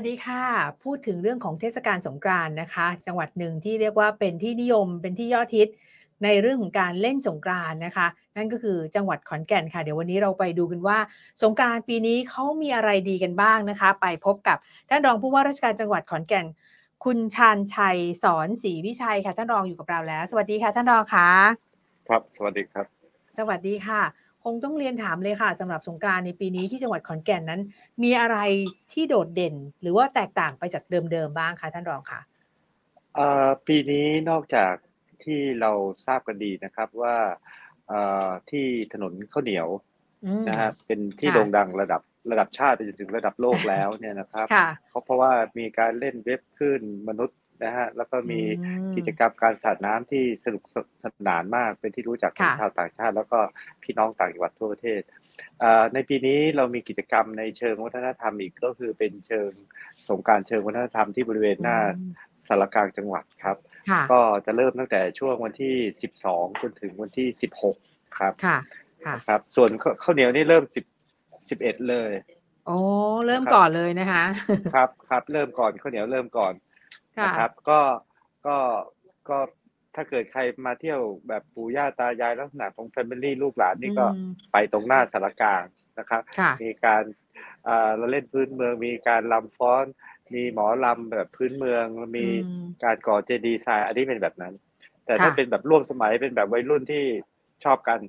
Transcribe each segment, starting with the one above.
วัสดีค่ะ พูดถึงเรื่องของเทศกาลสงกรานต์นะคะ จังหวัดหนึ่งที่เรียกว่าเป็นที่นิยมเป็นที่ยอดฮิตในเรื่องของการเล่นสงกรานต์นะคะ นั่นก็คือจังหวัดขอนแก่นค่ะ เดี๋ยววันนี้เราไปดูกันว่า สงกรานต์ปีนี้เขามีอะไรดีกันบ้างนะคะ ไปพบกับท่านรองผู้ว่าราชการจังหวัดขอนแก่น คุณชาญชัยสอนศรีวิชัยค่ะท่านรองอยู่กับเราแล้ว สวัสดีค่ะท่านรองค่ะครับ สวัสดีครับ สวัสดีค่ะ คงต้องเรียนถามเลยค่ะสำหรับสงกรานต์ในปีนี้ที่จังหวัดขอนแก่นนั้น มีอะไรที่โดดเด่น หรือว่าแตกต่างไปจากเดิมๆบ้างคะท่านรองค่ะเอ่อปีนี้นอกจากที่เราทราบกันดีนะครับว่าเอ่อที่ถนนข้าวเหนียวอืมนะฮะเป็นที่ค่ะโด่งดังระดับระดับชาติไปจนถึงระดับโลกแล้วเนี่ยนะครับค่ะเพราะเพราะว่ามีการเล่นเว็บขึ้นมนุษย์ นะฮะแล้วก็มีอืมกิจกรรมการสาดน้ำที่สนุกสนานมากเป็นที่รู้จักของค่ะชาวต่างชาติ แล้วก็พี่น้องต่างจังหวัดทั่วประเทศเอ่อในปีนี้เรามีกิจกรรมในเชิงวัฒนธรรมอีกก็คือเป็นเชิงสงกรารเชิงวัฒนธรรมที่บริเวณหน้าอืมสารกลางจังหวัดครับค่ะก็จะเริ่มตั้งแต่ช่วงวันที่ 12 จนถึงวันที่ 16 ครับค่ะค่ะนะครับ ส่วนข้าวข้าวเหนียวนี่เริ่ม 10 11 เลยโอ้เริ่มนะครับก่อนเลยนะคะ ครับครับเริ่มก่อนข้าวเหนียวเริ่มก่อนค่ะ นะครับ ก็ก็ก็ถ้าเกิดใครมาเที่ยวแบบปู่ย่าตายายลักษณะของแฟมิลี่ลูกหลานนี่ก็อืมไปตรงหน้าสารกลางนะครับค่ะมีการอ่าเราเล่นพื้นเมือง มีการลำฟ้อน มีหมอลำแบบพื้นเมือง มีอืมการก่อเจดีย์ทรายอันนี้เป็นแบบนั้น แต่ถ้าค่ะเป็นแบบร่วมสมัยเป็นแบบวัยรุ่นที่ชอบกัน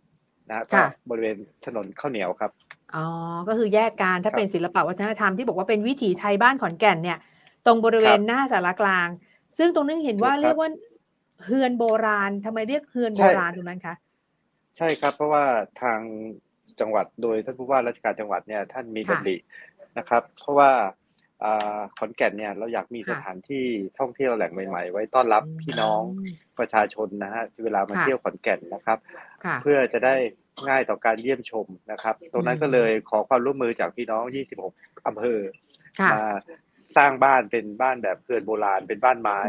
นะฮะก็ค่ะบริเวณถนนข้าวเหนียวครับอ๋อก็คือแยกการถ้าครับเป็นศิลปะวัฒนธรรมที่บอกว่าเป็นวิถีไทยบ้านขอนแก่นเนี่ยต รงบริเวณครับหน้าสารกลาง ซึ่งตรงนั้นเห็นว่าถูกครับเรียกว่าเฮือนโบราณทำไมเรียกเฮือนโบใช่ราณตรงนั้นคะใช่ครับ เพราะว่าทางจังหวัดโดยท่านผู้ว่าราชการจังหวัดเนี่ยท่านมีค่ะดำรินะครับ เพราะว่าอ่าขอนแก่นเนี่ยเราอยากมีค่ะสถานที่ท่องเที่ยวแหล่งใหม่ๆ ไว้ต้อนรับพี่น้องอืมประชาชนนะฮะเวลามาค่ะเที่ยวขอนแก่นนะครับค่ะเพื่อจะได้ง่ายต่อการเยี่ยมชมนะครับ ตรงนั้นอืมก็เลยขอความร่วมมือจากพี่น้อง 26 อำเภอค่ะ มาสร้างบ้านเป็นบ้านแบบเรือนโบราณเป็นบ้านไม้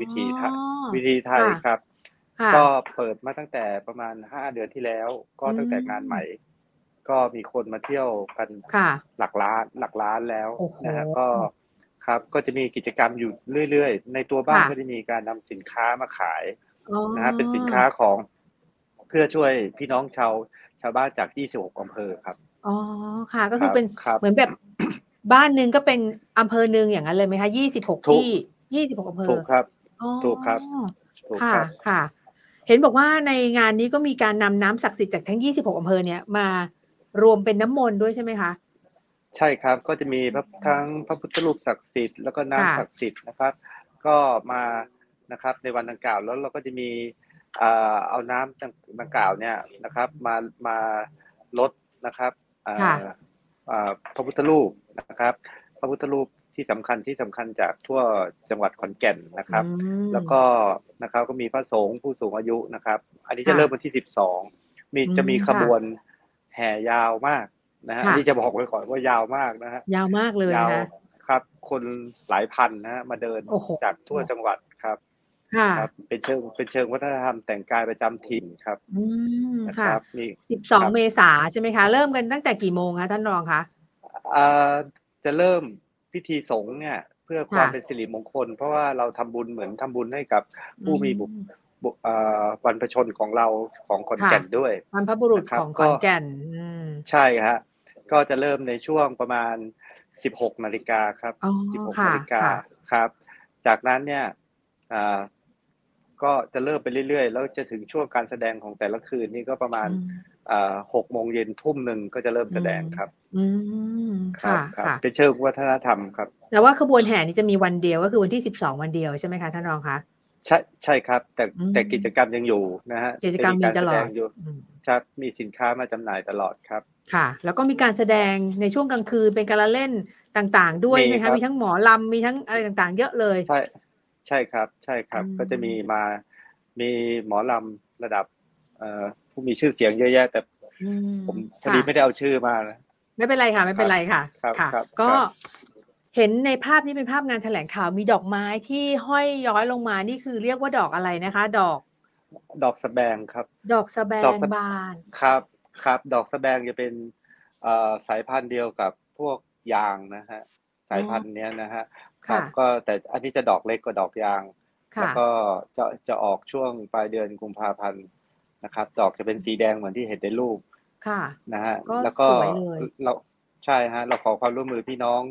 วิธีไทยอ๋อวิธีไทยค่ะครับค่ะก็เปิดมาตั้งแต่ประมาณ5เดือนที่แล้ว ก็ตั้งแต่อืมงานใหม่ ก็มีคนมาเที่ยวกันค่ะหลักล้านหลักล้านแล้วโอ้โหนะฮะก็ครับก็จะมีกิจกรรมอยู่เรื่อยๆ ในตัวบ้านค่ะก็จะมีการนำสินค้ามาขายอ๋อนะฮะเป็นสินค้าของเพื่อช่วยพี่น้องชาวชาวบ้านจาก 26 อำเภอครับ อ๋อ ค่ะ ก็คือครับเป็นครับเหมือนแบบ บ้านหนึ่งก็เป็นอำเภอหนึ่งอย่างนั้นเลยไหมคะยี่สิบหกถูกที่ยี่สิบหกอำเภอถูกครับอ๋อถูกครับถูกค่ะครับค่ะ เห็นบอกว่าในงานนี้ก็มีการนำน้ำศักดิ์สิทธิ์จากทั้ง26อำเภอเนี่ยมารวมเป็นน้ำมนต์ด้วยใช่ไหมคะใช่ครับก็จะมีพระทั้งพระพุทธรูปศักดิ์สิทธิ์แล้วก็ค่ะน้ำศักดิ์สิทธิ์นะครับ ก็มานะครับในวันดังกล่าวแล้วเราก็จะมีอ่าเอาน้ำดังกล่าวเนี่ยนะครับ มามาลดนะครับอ่าค่ะอ่าพระพุทธรูป นะครับ พระพุทธรูปที่สำคัญที่สำคัญจากทั่วจังหวัดขอนแก่นนะครับอืมแล้วก็นะครับก็มีพระสงฆ์ผู้สูงอายุนะครับ อันนี้จะค่ะเริ่มวันที่สิบสองมีอืมจะมีขค่ะบวนแห่ยาวมากนะฮะค่ะอันนี้จะบอกไว้ก่อนว่ายาวมากนะฮะยาวมากเลยยาวนะคะครับ คนหลายพันนะฮะมาเดินโอ้โหจากทั่วจังหวัดครับค่ะครับเป็นเชิงเป็นเชิงวัฒนธรรมแต่งกายประจำถิ่นครับ อืมนะคค่ะรับมีสิบสองครับเมษาใช่ไหมคะ เริ่มกันตั้งแต่กี่โมงคะท่านรองคะอ่า จะเริ่มพิธีสงฆ์เนี่ย เพื่อความค่ะเป็นสิริมงคล เพราะว่าเราทำบุญเหมือนทำบุญให้กับผู้มีบุอืมบุอ่าบรรพชนของเราของขอนค่ะแก่นด้วยบรรพบุรุษนะครับของขก็อนแก่นอืมใช่ฮะก็จะเริ่มในช่วงประมาณ 16นาฬิกาครับอ๋อ16ค่ะนาฬิกาค่ะครับ จากนั้นเนี่ยอ่าก็จะเริ่มไปเรื่อยๆ แล้วจะถึงช่วงการแสดงของแต่ละคืนนี่ก็ประมาณอืมอ่า หกโมงเย็นทุ่มหนึ่งก็จะเริ่มแสดงครับ อืมครัค่ะครับค่ะเป็นเชิงวัฒนธรรมครับ แต่ว่าขบวนแห่นี้จะมีวันเดียวก็คือวันที่สิบสองวันเดียวใช่ไหมคะท่านรองคะใช่ใช่ครับ แต่อืมแต่กิจกรรมยังอยู่นะฮะกิจกรรมมีจะตลอดารแสงอยู่อืมครับมีสินค้ามาจำหน่ายตลอดครับ ค่ะ แล้วก็มีการแสดงในช่วงกลางคืนเป็นการละเล่นต่างๆ ด้วยมีไหมครัคะบมีทั้งหมอลำมีทั้งอะไรต่างๆ เยอะเลยใช่ใช่ครับ ใช่ครับอืมก็จะมีมามีหมอลำระดับเอ่อ ผู้มีชื่อเสียงเยอะแยะ แต่อืมผมพอค่ะดีไม่ได้เอาชื่อมานะไม่เป็นไรค่ะ ไม่เป็นไรค่ะครับค่ะครับก็ครับเห็นในภาพนี้เป็นภาพงานแถลงข่าวมีดอกไม้ที่ห้อยย้อยลงมานี่คือเรียกว่าดอกอะไรนะคะ ดอก ดอกสะแบงครับ ดอกสะแบดองกสะบานครับครับ ดอกสะแบงจะเป็นเอ่อสายพันธุ์เดียวกับพวกยางนะฮะสายพันธุ์เนี้ยนะฮะคค่ะรับก็แต่อันนี้จะดอกเล็กกว่าดอกยาง แล้วค่ะก็จะจะออกช่วงปลายเดือนกุมภาพันธ์ นะครับ ดอกจะเป็นสีแดงเหมือนที่เห็นในรูปค่ะนะฮะก็แล้วก็สวยเลยเราใช่ฮะเราขอความร่วมมือพี่น้อง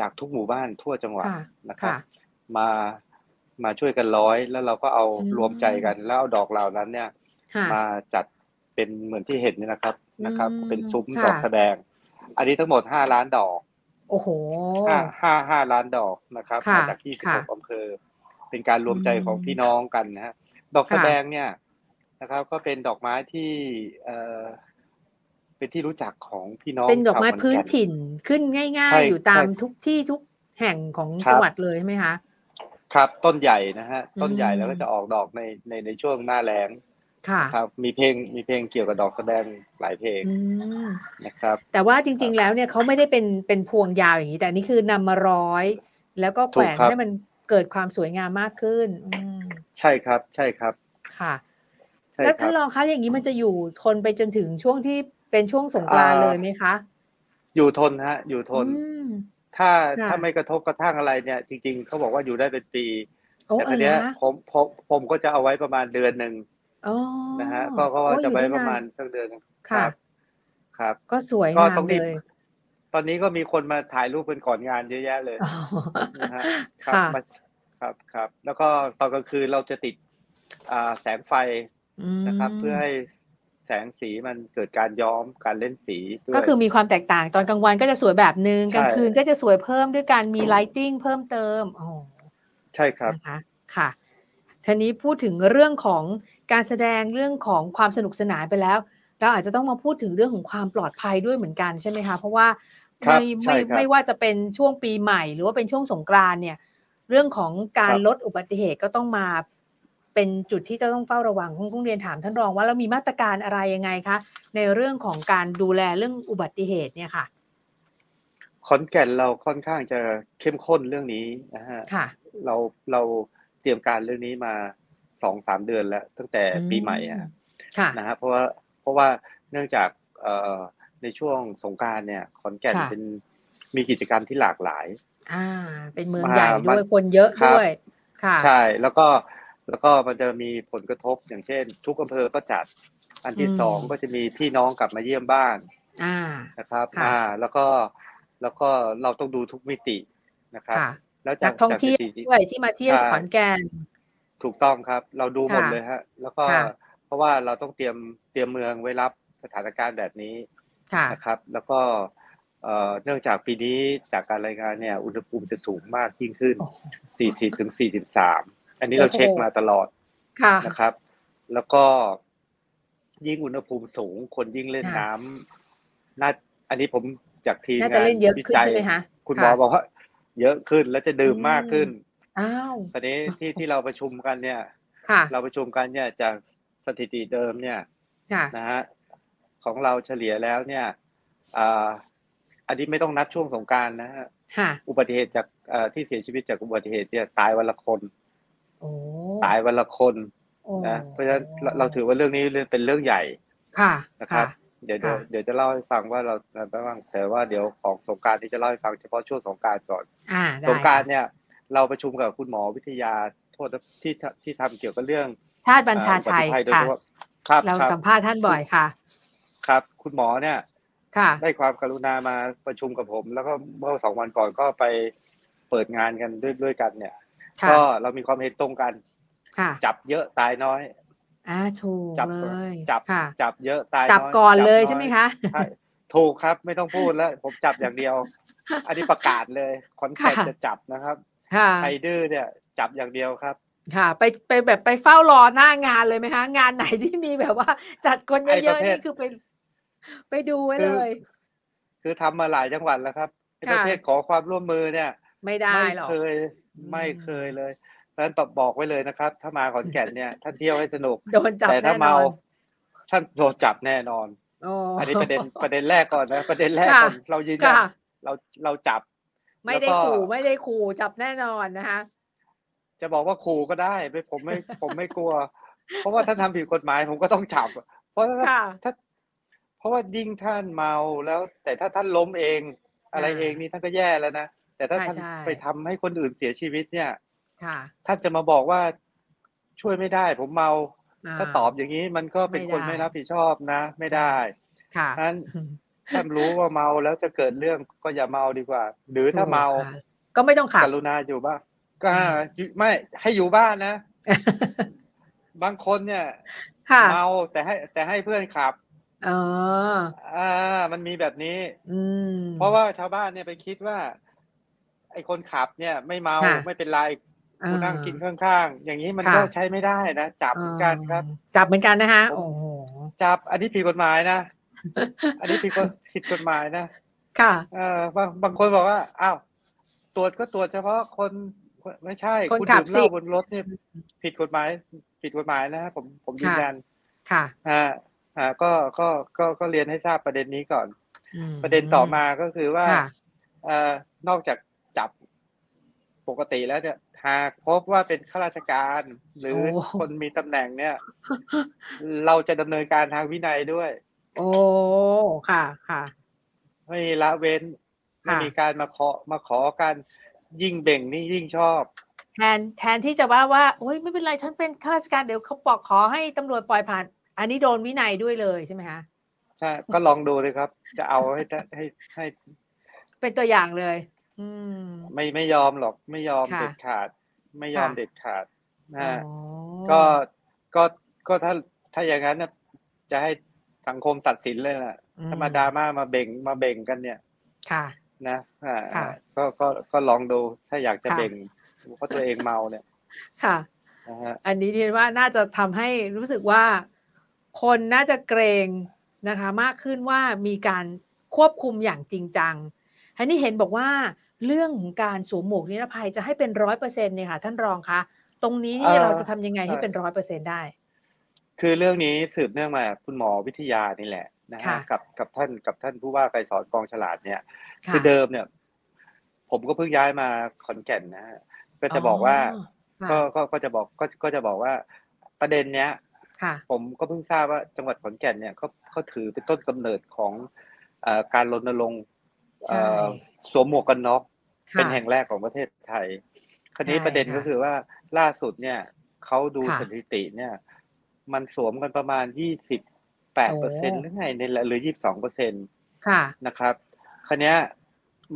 จากทุกหมู่บ้านทั่วจังหวัดค่ะนะครับค่ะมามาช่วยกันร้อยแล้วเราก็เอาอืมรวมใจกัน แล้วเอาดอกเหล่านั้นเนี่ยค่ะมาจัดเป็นเหมือนที่เห็นนี่นะครับนะครับอืมเป็นซุ้มค่ะดอกแสดง อันนี้ทั้งหมดห้าล้านดอก โอ้โหห้าห้าห้าล้านดอกนะครับค่ะมาจากที่สิบค่ะหกอำเภอเป็นการรวมใจอืมของพี่น้องกันนะฮะดอกค่ะแสดงเนี่ย นะครับ ก็เป็นดอกไม้ที่เอ่อเป็นที่รู้จักของพี่น้องเป็นดอกไม้ชาวขพื้นแก่ถิ่นขึ้นง่ายใช่ๆอยู่ตามใช่ทุกที่ทุกแห่งของครับจังหวัดเลยใช่ไหมคะครับต้นใหญ่นะฮะ ต้นใหญ่อืมแล้วก็จะออกดอกในในในช่วงหน้าแล้งค่ะครับมีเพลงมีเพลงเกี่ยวกับดอกแสดงหลายเพลงอืมนะครับ แต่ว่าจริง ๆ แล้วเนี่ยเขาไม่ได้เป็นเป็นพวงยาวอย่างนี้ แต่นี่คือนำมาร้อย แล้วก็แขวนถูกครับให้มันเกิดความสวยงามมากขึ้นอืมใช่ครับใช่ครับค่ะใช่ แล้วครัท่านบรองคะอย่างนี้มันจะอยู่ทนไปจนถึงช่วงที่เป็นช่วงสงกรานต์อ่าเลยไหมคะ อยู่ทนฮะ อยู่ทนอืมถ้าค่ะถ้าไม่กระทบกระทั่งอะไรเนี่ย จริง ๆเขาบอกว่าอยู่ได้เป็นปีโอ้แต่เอทีอเนี้ยนะผมผมผมก็จะเอาไว้ประมาณเดือนหนึ่งอ๋อนะฮะก็ก็โอ้จะอยู่ไว้ด้ประนนมาณสักเดือนหนึ่งค่ะรับครับ ก็สวยก็งาต้มองรีบเลยตอนนี้ก็มีคนมาถ่ายรูปเป็นก่อนงานเยอะแยะเลยอ๋อนะฮะครับค่ะมาครับครับ แล้วก็ตอนกลางคืนเราจะติดอ่าแสงไฟ นะครับมเพื่อให้แสงสีมันเกิดการย้อมการเล่นสีด้วยก็คือมีความแตกต่างตอนกลางวันก็จะสวยแบบนึงใช่กลางคืนก็จะสวยเพิ่มด้วยการมีไลติ้งเพิ่มเติมอ๋อใช่ครับนะคะค่ะทีนี้พูดถึงเรื่องของการแสดงเรื่องของความสนุกสนานไปแล้ว เราอาจจะต้องมาพูดถึงเรื่องของความปลอดภัยด้วยเหมือนกันใช่ไหมคะเพราะว่าครับไม่ใช่ไม่ครับไม่ว่าจะเป็นช่วงปีใหม่ หรือว่าเป็นช่วงสงกรานต์เนี่ย เรื่องของการครับลดอุบัติเหตุก็ต้องมา เป็นจุดที่จะต้องเฝ้าระวังคงต้องเรียนถามท่านรองว่าเรามีมาตรการอะไรยังไงคะ ในเรื่องของการดูแลเรื่องอุบัติเหตุเนี่ยค่ะขอนแก่นเราค่อนข้างจะเข้มข้นเรื่องนี้นะฮะค่ะเราเราเตรียมการเรื่องนี้มาสองสามเดือนแล้ว ตั้งแต่ปีใหม่อะค่ะนะฮะเพราะว่าเพราะว่าเนื่องจากเอ่อในช่วงสงกรารเนี่ย ขอนแก่นค่ะเป็นมีกิจกรรมที่หลากหลาย อ่า เป็นเมืองมาใหญ่ด้วยมาคนเยอะครับด้วยค่ะใช่แล้วก็ แล้วก็มันจะมีผลกระทบอย่างเช่น ทุกอำเภอก็จัด อันที่อืมสองก็จะมีพี่น้องกลับมาเยี่ยมบ้านอ่านะครับค่ะอ่า แล้วก็แล้วก็เราต้องดูทุกมิตินะครับค่ะแล้วนักท่องเที่ยวจากสถิติด้วยที่มาเที่ยวใช่ขอนแก่นถูกต้องครับ เราดูหมดค่ะเลยฮะ แล้วก็ค่ะเพราะว่าเราต้องเตรียมเตรียมเมืองไว้รับสถานการณ์แบบนี้ค่ะนะครับ แล้วก็เอ่อเนื่องจากปีนี้จากการรายงานเนี่ย อุณหภูมิจะสูงมากยิ่งขึ้นโอ้40ถึง43อันนี้เราโอ้โหเช็คมาตลอดค่ะนะครับ แล้วก็ยิ่งอุณหภูมิสูง คนยิ่งเล่นค่ะน้ำน่าอันนี้ผมจากทีมน่าจะงานเล่นเยอะวิขึ้นจัยใช่ไหมคะคุณหมอค่ะบอกว่าเยอะขึ้นแล้วจะดื่มอืมมากขึ้นอ้าวตอนนี้ที่ที่เราประชุมกันเนี่ยค่ะเราประชุมกันเนี่ยจากสถิติเดิมเนี่ยค่ะนะฮะของเราเฉลี่ยแล้วเนี่ยอ่าอันนี้ไม่ต้องนับช่วงสงกรารนะฮะค่ะอุบัติเหตุจากเอ่อที่เสียชีวิตจากอุบัติเหตุเนี่ยตายวันละคนโอ้ ตายวันละคนโอ้นะเพราะฉะนั้นเราเราถือว่าเรื่องนี้เป็นเรื่องใหญ่ค่ะนะครับค่ะเดี๋ยวเดี๋ยวค่ะเดี๋ยวจะเล่าให้ฟังว่าเราอะไรบ้างแต่ว่าเดี๋ยวของสงกรารที่จะเล่าให้ฟังเฉพาะช่วงสงกรารก่อนอ่าได้สงกรารค่ะเนี่ย เราประชุมกับคุณหมอวิทยาโทษนะที่ที่ทำเกี่ยวกับเรื่อง ชาติบัญชาชัยอ่อุบัติภัโดยค่ะเฉพาะครับเราครับสัมภาษณ์ท่านบ่อยค่ะ ครับ คุณหมอเนี่ยค่ะได้ความกรุณามาประชุมกับผม แล้วก็เมื่อสองวันก่อนก็ไปเปิดงานกันด้วยด้วยกันเนี่ยค่ะ ก็เรามีความเห็นตรงกันค่ะจับเยอะตายน้อยอ่าถูกจับเลยจับค่ะจับเยอะตายจับน้อยก่อนเลยจับใช่ไหมอยคะใช่ถูกครับไม่ต้องพูดแล้ว ผมจับอย่างเดียว อันนี้ประกาศเลยคอนแทคค่ะจะจับนะครับค่ะใครดื้อเนี่ย จับอย่างเดียวครับ ค่ะ ไปไปแบบไปเฝ้ารอหน้างานเลยไหมคะงานไหนที่มีแบบว่า จัดคนไอ้เยปอะระๆเภทนี่คือไป ไปดูไว้คือเลย คือทำมาหลายจังหวัดแล้วครับไอ้ค่ะประเภทขอความร่วมมือเนี่ย ไม่ได้ไม่หรอกเคยอืม ไม่เคยเลยเพราะฉะนั้นบอกไว้เลยนะครับ ถ้ามาขอนแก่นเนี่ยท่านเที่ยวให้สนุกโดนจับแต่ถ้าแน่นเมาอนท่านโดนจับแน่นอนโอ้อันนี้ประเด็นประเด็นแรกก่อนนะประเด็นแรกค่ะก่อนเรายืนยันค่ะเราเราจับ ไม่ได้แล้วก็ขู่ไม่ได้ขู่จับแน่นอนนะคะจะบอกว่าขู่ก็ได้ไม่ผมไม่ผมไม่กลัว เพราะว่าถ้าทำผิดกฎหมายผมก็ต้องจับ เพราะถ้าค่ะถ้าเพราะว่ายิ่งท่านเมาแล้ว แต่ถ้าท่านล้มเอง อะไรอ่าเองนี่ท่านก็แย่แล้วนะ แต่ถ้าใช่ท่านใช่ไปทำให้คนอื่นเสียชีวิตเนี่ยค่ะท่านจะมาบอกว่าช่วยไม่ได้ ผมเมาาถ้าตอบอย่างนี้มันก็เป็นไม่คนได้ไม่รับผิดชอบนะ ไม่ได้ค่ะนั้นท่านรู้ว่าเมาแล้วจะเกิดเรื่องก็อย่าเมาดีกว่า หรือถ้าเมาถูกค่ะก็ไม่ต้องขับกรุณาอยู่บ้านก็อืมอยู่ไม่ให้อยู่บ้านนะ บางคนเนี่ยค่ะเมาแต่ให้ แต่ให้เพื่อนขับอ๋ออ่า มันมีแบบนี้ อืมเพราะว่าชาวบ้านเนี่ยไปคิดว่า ไอ้คนขับเนี่ยไม่เมาค่ะไม่เป็นไรกูนั่งอ่ากินข้างๆ อย่างนี้มันค่ะก็ใช้ไม่ได้นะ จับเหมือนกันครับอ๋อจับเหมือนกันนะคะผมโอ้โหจับอันนี้ผิดกฎหมายนะ อันนี้ผิดกฎผิดกฎหมายนะ ค่ะ เออบางบางคนบอกว่าอ้าวตรวจก็ตรวจเฉพาะคนไม่ใช่คนคุณขับดื่มเหล้าสิบนรถเนี่ยผิดกฎหมาย ผิดกฎหมายนะผมผมยืนค่ะยัน ค่ะ อ่า อ่า ก็ก็ก็ก็เรียนให้ทราบประเด็นนี้ก่อนอืมประเด็นต่อมาก็คือว่าค่ะเอ่อนอกจากจับ ปกติแล้วเนี่ยหากพบว่าเป็นข้าราชการ หรือโอ้คนมีตำแหน่งเนี่ย เราจะดำเนินการทางวินัยด้วย โอ้ค่ะค่ะ ไม่ละเว้นไม่ค่ะมีการมาขอมาขอการยิ่งเบ่งนี่ยิ่งชอบ แทนแทนที่จะว่าว่าโอ้ยไม่เป็นไรฉันเป็นข้าราชการเดี๋ยวเขาบอกขอให้ตำรวจปล่อยผ่าน อันนี้โดนวินัยด้วยเลยใช่ไหมคะใช่ก็ลองดูเลยครับ จะเอาให้ได้ให้ให้ เป็นตัวอย่างเลย อืม ไม่ไม่ยอมหรอกไม่ยอมค่ะ เด็ดขาด ไม่ยอมค่ะ เด็ดขาดนะฮะอ๋อก็ก็ก็ถ้าถ้าอย่างนั้นนะจะให้สังคมตัดสินเลยล่ะอืถ้ามาดราม่ามาเบ่งมาเบ่งกันเนี่ย ค่ะ นะอ่าค่ะก็ก็ก็ลองดูถ้าอยากจะค่ะ เบ่งเพราะตัวเองเมาเนี่ยค่ะ นะฮะ อันนี้เรียนว่าน่าจะทำให้รู้สึกว่าคนน่าจะเกรงนะคะ มากขึ้นว่ามีการควบคุมอย่างจริงจังอันนี้เห็นบอกว่า เรื่องของการสวมหมวกนิรภัยจะให้เป็นร้อยเปอร์เซ็นต์เนี่ยค่ะ ท่านรองคะตรงนี้นี่เราจะทำยังไงให้เป็นร้อยเปอร์เซ็นได้ คือเรื่องนี้สืบเนื่องมาจากคุณหมอวิทยานี่แหละนะฮะค่ะกับกับท่านกับท่านผู้ว่าไกรสอนกองฉลาดเนี่ยค่ะคือเดิมเนี่ย ผมก็เพิ่งย้ายมาขอนแก่นนะฮะก็จะบอกว่าค่ะก็ก็ก็จะบอกก็ก็จะบอกว่าประเด็นเนี้ยค่ะผมก็เพิ่งทราบว่าจังหวัดขอนแก่นเนี่ยเขาเขาถือเป็นต้นกำเนิดของเอ่อการรณรงค์เอ่อใช่ สวมหมวกกันน็อกค่ะเป็นแห่งแรกของประเทศไทยคราวนี้ใช่ประเด็นค่ะก็คือว่าล่าสุดเนี่ยเขาดูค่ะสถิติเนี่ย มันสวมกันประมาณยี่สิบแปดเปอร์เซ็นต์หรือไงเนี่ยแหละหรือยี่สิบสองเปอร์เซ็นต์ค่ะนะครับคราวเนี้ย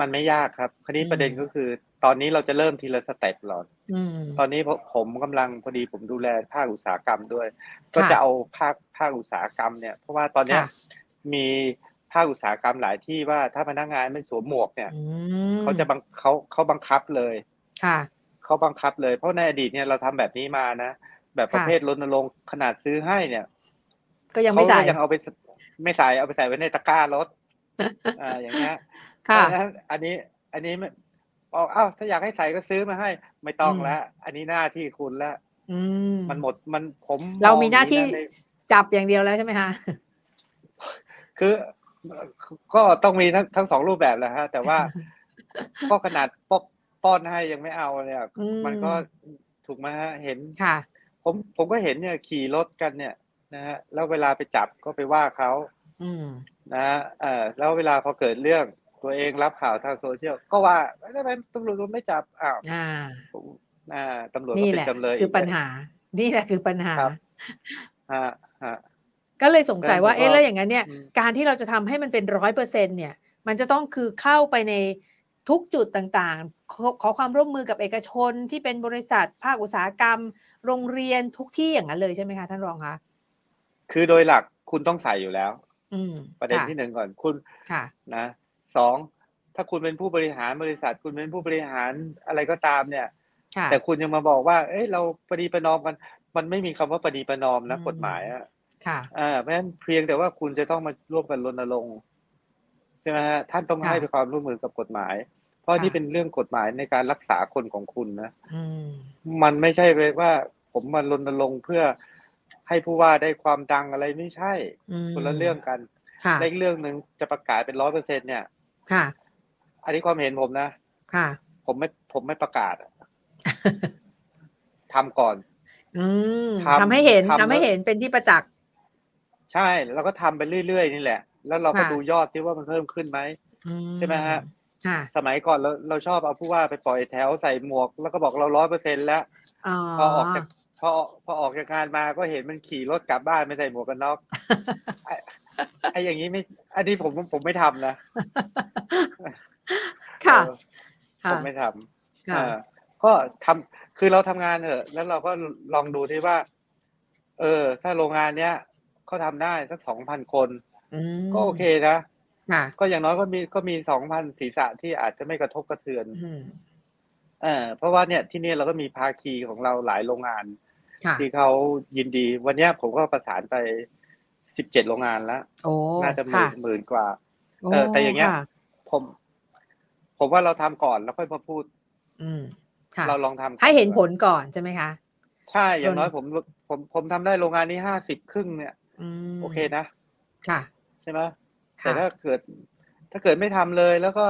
มันไม่ยากครับคราวนี้อืมประเด็นก็คือ ตอนนี้เราจะเริ่มทีละสเต็ปก่อนอืมตอนนี้ผมผมกำลังพอดีผมดูแลภาคอุตสาหกรรมด้วย ก็ค่ะจะเอาภาคภาคอุตสาหกรรมเนี่ย เพราะว่าตอนเนี้ยค่ะมี ภาคอุตสาหกรรมหลายที่ว่าถ้าพนักงานไม่สวมหมวกเนี่ยอืมเขาจะบังเขาเขาบังคับเลยค่ะเขาบังคับเลย เพราะในอดีตเนี่ยเราทำแบบนี้มานะแบบประค่ะเภทรณรงค์ขนาดซื้อให้เนี่ย ก็ยังไม่ใส่เขาก็ยังเอาไปสไม่ใส่เอาไปใส่ไว้ในตะกร้ารถอ่าอย่างเงี้ยค่ะเพราฉนั้นอันนี้ อันนี้ไม่บอกอ้าวถ้าอยากให้ใส่ก็ซื้อมาให้ ไม่ต้องอืมแล้วอันนี้หน้าที่คุณแล้วอืมมันหมดมันผมเรามีองหน้าที่อย่งะในจับอย่างเดียวแล้วใช่ไหมคะคือ ก็ต้องมีทั้งทั้งสองรูปแบบแหละฮะ แต่ว่าก็ขนาดปกป้อนให้ยังไม่เอาเนี่ยอืมมันก็ถูกไหมฮะเห็นค่ะ ผมผมก็เห็นเนี่ยขี่รถกันเนี่ยนะฮะแล้วเวลาไปจับก็ไปว่าเขาอืมนะฮะเออแล้วเวลาพอเกิดเรื่องตัวเองรับข่าวทางโซเชียลก็ว่าทำไมตำรวจไม่จับอ้าวอ่าอ่าตำรวจก็นี่เป็แหนละจำเลยคือปัญหา นี่แหละคือปัญหาครับฮะฮะ ก็เลยสงสัยว่าแล้วก็เอ๊ะแล้วอย่างนั้นเนี่ยอืมการที่เราจะทำให้มันเป็นร้อยเปอร์เซ็นเนี่ยมันจะต้องคือเข้าไปในทุกจุดต่างๆขอขอความร่วมมือกับเอกชนที่เป็นบริษัทภาคอุตสาหกรรม โรงเรียนทุกที่อย่างนั้นเลยใช่ไหมคะท่านรองคะคือโดยหลักคุณต้องใส่อยู่แล้ว อืมประเด็นค่ที่หนึ่งก่อนคุณค่ะนะสองถ้าคุณเป็นผู้บริหารบริษัท คุณเป็นผู้บริหารอะไรก็ตามเนี่ยค่ะแต่คุณยังมาบอกว่า เอ้ยเราปฏิประนอมกัน มันไม่มีคำว่าปฏิประนอมนะอืมกฎหมายอะ ค่ะอ่าเพราะฉะนั้นเพียงแต่ว่าคุณจะต้องมาร่วมกันรณรงค์ใช่ไหมฮะท่านต้องค่ะให้ความร่วมมือกับกฎหมาย เพราะค่ะนี่เป็นเรื่องกฎหมายในการรักษาคนของคุณนะอืมมันไม่ใช่ว่า ผมมารณรงค์เพื่อให้ผู้ว่าได้ความดังอะไรไม่ใช่อืมคนละเรื่องกันค่ะและอีกเรื่องหนึ่งจะประกาศเป็นร้อยเปอร์เซ็นเนี่ย ค่ะ อันนี้ความเห็นผมนะ ค่ะ ผมไม่ผมไม่ประกาศอะทำก่อนอืมทำทำให้เห็นทำทำให้แล้วเห็นเป็นที่ประจักษ์ ใช่แล้วก็ทำไปเรื่อยๆนี่แหละ แล้วเราก็ค่ะดูยอดที่ว่ามันเพิ่มขึ้นไหมอืใช่ไหมฮะค่ะสมัยก่อนเราเราชอบเอาผู้ว่าไปปล่อยแถวใส่หมวก แล้วก็บอกเราร้อยเปอร์เซ็นแล้วอ๋อพอออกจากพอพอออกจากงานมาก็เห็นมันขี่รถกลับบ้านไม่ใส่หมวกกันน็อกไอ้ไอ้อย่างนี้ไม่ อันนี้ผมผมไม่ทำนะค่ะเออค่ะผมไม่ทำค่ะเออก็ทำคือเราทำงานเถอะ แล้วเราก็ลองดูที่ว่า เออ ถ้าโรงงานเนี้ย เขาทำได้สักสองพันคนอืมก็โอเคนะค่ะก็อย่างน้อยก็มีก็มีสองพันศีรษะที่อาจจะไม่กระทบกระเทือนอืมเออเพราะว่าเนี่ยที่นี่เราก็มีภาคีของเราหลายโรงงานค่ะที่เขายินดี วันเนี้ยผมก็ประสานไปสิบเจ็ดโรงงานแล้วโอ้น่าจะหมื่ค่ะนหมื่นกว่าโอ้เออแต่อย่างเงี้ยค่ะผม ผมว่าเราทำก่อนแล้วค่อยมาพูด อืมค่ะเราลองทำก่อนให้เห็นผลก่อนใช่ไหมคะ ใช่อย่างน้อยจนผมผมผมทำได้โรงงานนี้ห้าสิบครึ่งเนี่ย อืมโอเคนะ ค่ะ ใช่ไหมค่ะแต่ถ้าเกิด ถ้าเกิดไม่ทำเลย แล้วก็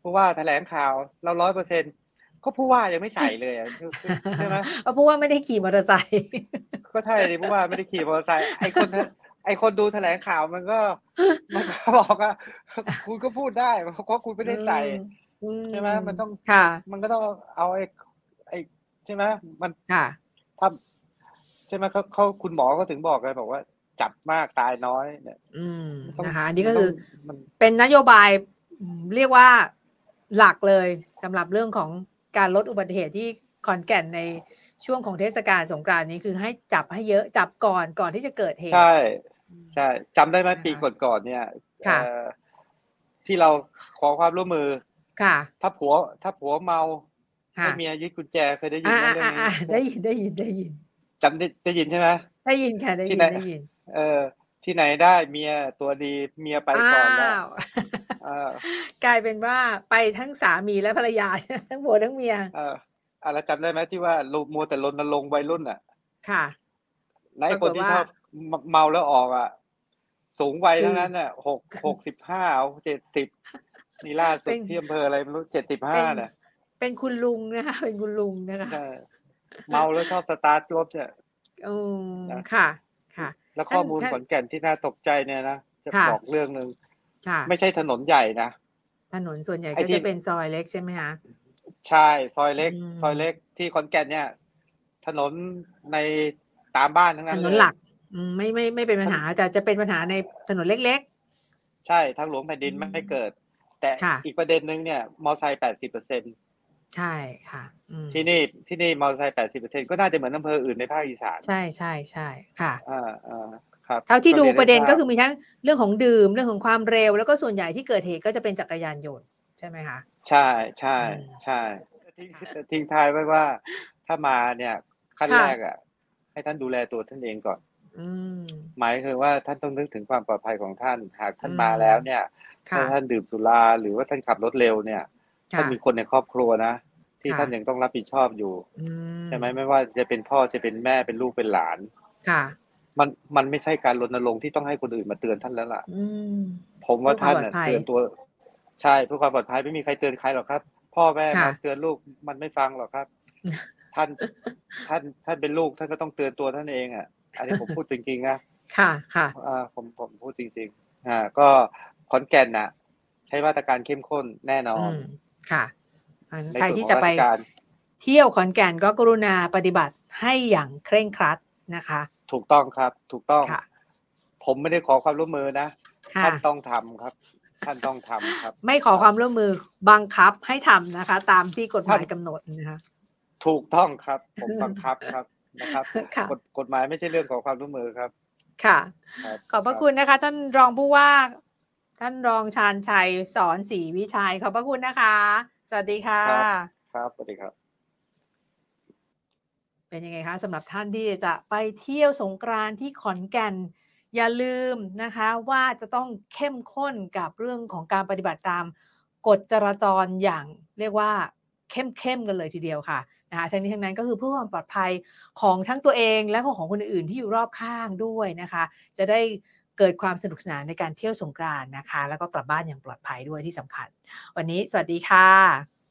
ผู้ว่าแถลงข่าว เราร้อยเปอร์เซ็นก็ผู้ว่ายังไม่ใส่เลยอะใช่ไหม เพราะพูดว่าไม่ได้ขี่มอเตอร์ไซค์ ก็ใช่ดิผู้ว่าไม่ได้ขี่มอเตอร์ไซค์ไอคนไอคนดูแถลงข่าวมันก็ มันก็บอกว่าคุณก็พูดได้เพราะคุณไม่ได้ใส่ อืใช่ไหมมันต้อง ค่ะ มันก็ต้องเอาไอ้ไอ้ใช่ไหมมันค่ะถ้าใช่ไหมเขาเขาคุณหมอก็ถึงบอกไงบอกว่า จับมากตายน้อยเนี่ย อืมต้องนะคะอันนี้ก็คือมันเป็นนโยบายอืมเรียกว่าหลักเลยสำหรับเรื่องของการลดอุบัติเหตุที่ขอนแก่นในช่วงของเทศกาลสงกรานต์นี้คือให้จับให้เยอะจับก่อนก่อนที่จะเกิดเหตุ ใช่อืมใช่จำได้ไหมนะคะปีก่อนๆเนี่ยค่ะเอ่อที่เราขอความร่วมมือ ค่ะ ถ้าผัว ถ้าผัวเมาค่ะให้เมียยึดกุญแจเคยได้ยินอ่าไหมอ่าเรื่องอ่านี้ได้ยินได้ยินได้ยินจำได้ได้ยินใช่ไหมได้ยินค่ะได้ที่ยินไหนได้ยินเออ ที่ไหนได้เมียตัวดีเมียไปก่อนแล้วอ้าวเออกลายเป็นว่าไปทั้งสามีและภรรยาทั้งผัวทั้งเมีย เอออะไรจำได้ไหมที่ว่าลูมัวแต่รณรงค์วัยรุ่นอะ ค่ะและไอ้ปครานกฏที่ว่าชอบเมาเมาแล้วออกอะ สูงวัยคือทั้งนั้นอะหกหกสิบห้าเจ็ดสิบนี่ล่าสุเป็ดนที่อำเภออะไรไม่รู้เจ็ดสิบห้าเป็นเนี่ยเป็นคุณลุงนะคะเป็นคุณลุงนะคะใช่เมาแล้วชอบสตาร์ทรถเนี่ยอืมนะค่ะค่ะ แล้วท่านข้อมูลท่านขอนแก่นที่น่าตกใจเนี่ยนะจะค่ะบอกเรื่องหนึ่งค่ะไม่ใช่ถนนใหญ่นะถนนส่วนใหญ่ไอ้ก็ที่จะเป็นซอยเล็กใช่ไหมคะใช่ซอยเล็กอืมซอยเล็กที่ขอนแก่นเนี่ย ถนนในตามบ้านทั้งถนั้นนเลนยหลักอืมไม่ไม่ไม่เป็นปัญหาแต่จะเป็นปัญหาในถนนเล็กใช่ทางหลวงแผ่นดินอืมไม่เกิด แต่ค่ะอีกประเด็นหนึ่งเนี่ยมอไซค์แปดสิบเปอร์เซ็นๆ ใช่ค่ะอืมที่นี่ที่นี่มอไซค์แปดสิบเปอร์เซ็นก็น่าจะเหมือนอำเภออื่นในภาคอีสานใช่ใช่ใช่ค่ะอ่าอ่าครับเท่าที่ดูยให้ประเด็นทาบก็คือมีทั้งเรื่องของดื่มเรื่องของความเร็ว แล้วก็ส่วนใหญ่ที่เกิดเหตุก็จะเป็นจักรยานยนต์ใช่ไหมคะใช่ใช่อืมใช่ทิ้งทิ้งท้ายไว้ว่า ถ้ามาเนี่ยขั้นค่ะแรกอะ ให้ท่านดูแลตัวท่านเองก่อนอืมหมายคือว่าท่านต้องนึกถึงความปลอดภัยของท่าน หากท่านอืมมาแล้วเนี่ยค่ะถ้าท่านดื่มสุราหรือว่าท่านขับรถเร็วเนี่ยค่ะ ท่านมีคนในครอบครัวนะที่ค่ะท่านยังต้องรับผิดชอบอยู่อืใช่ไหมไม่ว่าจะเป็นพ่อจะเป็นแม่เป็นลูกเป็นหลานค่ะ มันมันไม่ใช่การรณรงค์ที่ต้องให้คนอื่นมาเตือนท่านแล้วล่ะอืมผมว่าเพื่อความท่านน่ะปลอดภัยเตือนตัว ใช่เพื่อความปลอดภัยไม่มีใครเตือนใครหรอกครับ พ่อแม่ค่ะมาเตือนลูกมันไม่ฟังหรอกครับ ท่านท่านท่านเป็นลูกท่านก็ต้องเตือนตัวท่านเองอะ อันนี้ผมพูดจริงๆนะค่ะค่ะอ่าผมผมพูดจริง ๆ อ่า ก็ขอนแก่นน่ะ ใช้มาตรการเข้มข้นแน่นออืนม ค่ะอันในใครส่วนที่ของจะไปราชการเที่ยวขอนแก่นก็กรุณาปฏิบัติให้อย่างเคร่งครัดนะคะ ถูกต้องครับ ถูกต้องค่ะผมไม่ได้ขอความร่วมมือนะค่ะท่านต้องทำครับ ท่านต้องทำครับ ไม่ขอความร่วมมือบังคับให้ทำนะคะ ตามที่กฎหมายท่านกำหนดนะคะถูกต้องครับ ผมบังคับครับนะครับค่ะกฎกฎหมายไม่ใช่เรื่องของความร่วมมือครับ ค่ะครับขอบพระคุณนะคะ ท่านรองผู้ว่า ท่านรองชาญชัยสอนศรีวิชัยขอบพระคุณนะคะ สวัสดีค่ะครับครับ สวัสดีครับ เป็นยังไงคะสำหรับท่านที่จะไปเที่ยวสงกรานต์ที่ขอนแก่น อย่าลืมนะคะว่าจะต้องเข้มข้นกับเรื่องของการปฏิบัติตามกฎจราจรอย่างเรียกว่าเข้มเข้มๆกันเลยทีเดียวค่ะนะคะทั้งนี้ทั้งนั้นก็คือเพื่อความปลอดภัยของทั้งตัวเองและของคนอื่นๆที่อยู่รอบข้างด้วยนะคะ จะได้ เกิดความสนุกสนานในการเที่ยวสงกรานต์นะคะ แล้วก็กลับบ้านอย่างปลอดภัยด้วยที่สำคัญ วันนี้สวัสดีค่ะ